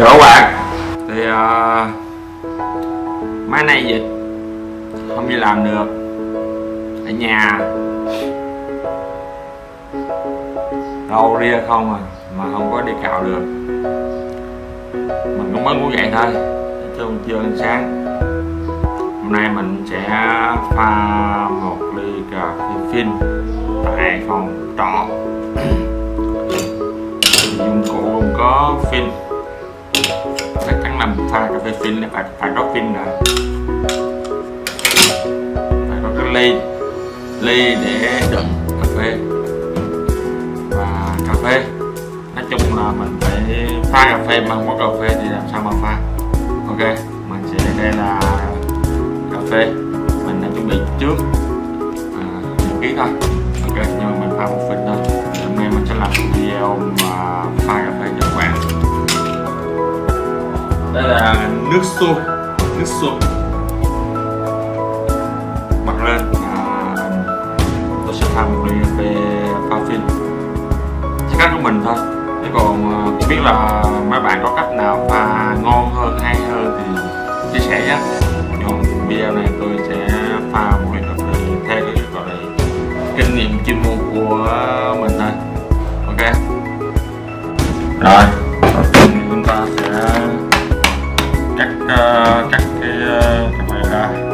chào các bạn. Thì uh, máy nay dịch không đi làm được. Ở nhà. Đâu ria không à mà không có đi cạo được. Mình cũng mới ngủ dậy thôi chung chưa ăn sáng. Hôm nay mình sẽ pha một ly cà phê phin tại phòng trọ. Dụng cụ gồm có phin chắc chắn là pha cà phê phin là phải phải có phin rồi phải có cái ly. Ly để đựng cà phê. Và cà phê. Nói chung là mình phải pha cà phê mà không có cà phê thì làm sao mà pha? Ok mình sẽ đây là cà phê. Mình đã chuẩn bị trước à, ký thôi. Ok nhưng mà mình pha một phút thôi. Hôm nay mình sẽ làm video mà pha cà phê cho các bạn đây là nước sôi nước sôi. Bật lên. À, tôi sẽ pha một ly cà phê pha phin chỉ cách của mình thôi. Chứ còn ờ, à, không biết là mấy bạn có cách nào pha ngon hơn hay hơn thì chia sẻ nhé. Còn video này tôi sẽ pha một ly cà phê theo cái gọi là kinh nghiệm chuyên môn của mình thôi. Ok. Rồi chúng ta sẽ cắt uh, cắt cái uh, cà phê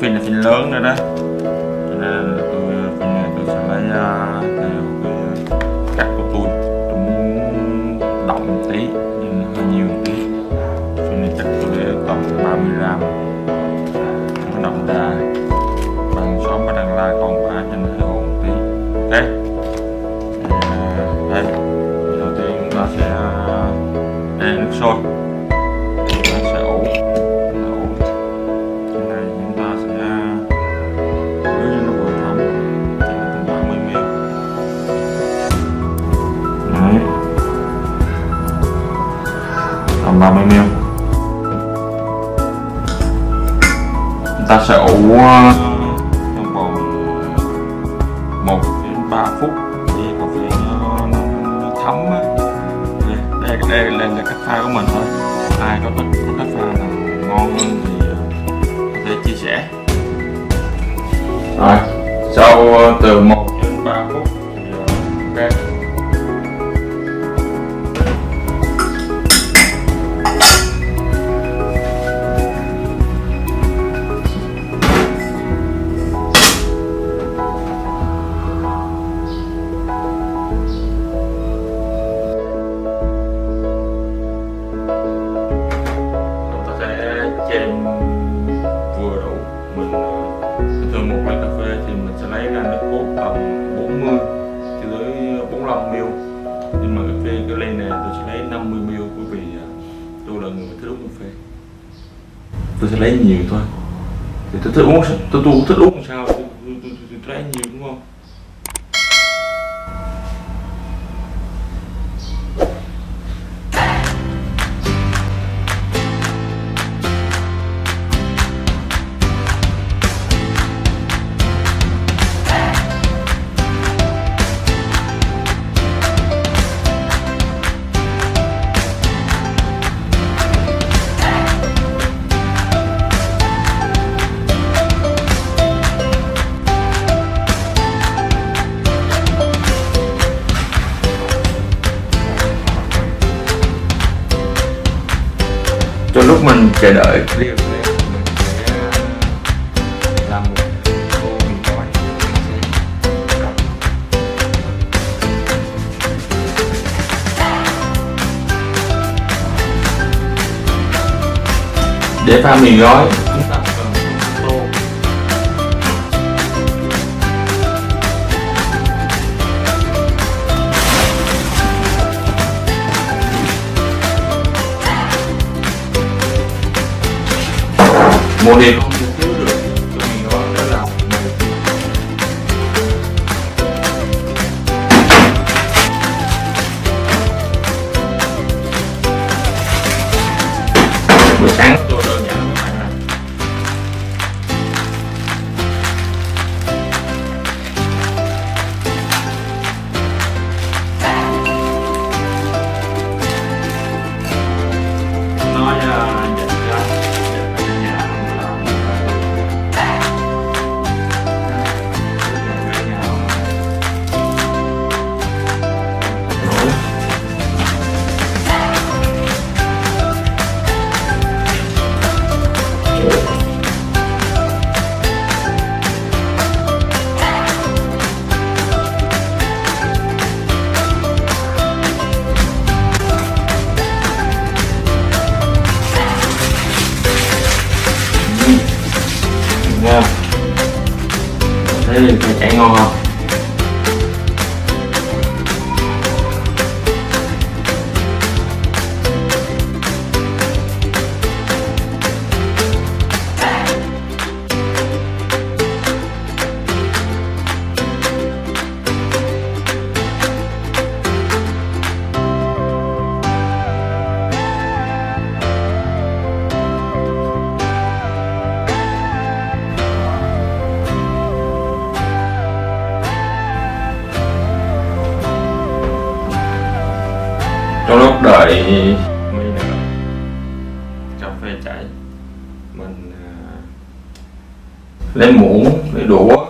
phim là phim lớn nữa đó. Cho nên là tôi, phim này tôi sẽ lấy theo cái cách của tôi. Tôi muốn động một tí, nhưng hơi nhiều một tí. Phim này chắc tôi để tầm 30 gram. Nó động ra bằng xóm và đằng la còn ba cho nên hơi hồn một tí. Ok. À, đây. Đầu tiên chúng ta sẽ đây là nước sôi. Trong vòng 1 đến 3 phút để cà phê nó, nó, nó thấm á. Đây, đây, đây là, là cách pha của mình thôi. Ai có thích có cách pha nào ngon hơn thì ờ, có thể chia sẻ. Rồi sau ờ, từ 1 đến 3 phút thích uống cà phê tôi sẽ lấy nhiều thôi. Thì tôi thích uống tôi tôi thích uống sao tôi, tôi, tôi, tôi, tôi lấy nhiều đúng không? Chờ đợi. Cái làm một để pha mì gói. モデル đợi mấy nữa cà phê chảy mình à, lấy muỗng lấy đũa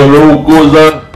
the road goes.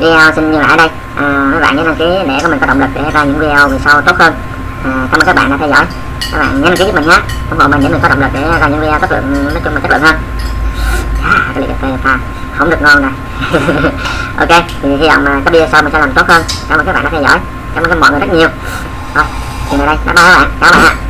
Video xin dừng lại ở đây. À, Các bạn nhớ đăng ký để có mình có động lực để ra những video về sau tốt hơn. À, Cảm ơn các bạn đã theo dõi. Các bạn nhớ đăng ký giúp mình nhé. Ủng hộ mình để mình có động lực để ra những video chất lượng nói chung là chất lượng hơn. À, cái ly cà phê pha không được ngon nè ok thì hy vọng mà các video sau mình sẽ làm tốt hơn. Cảm ơn các bạn đã theo dõi. Cảm ơn các mọi người rất nhiều. Rồi dừng lại đây. Bye bye các bạn. Chào các bạn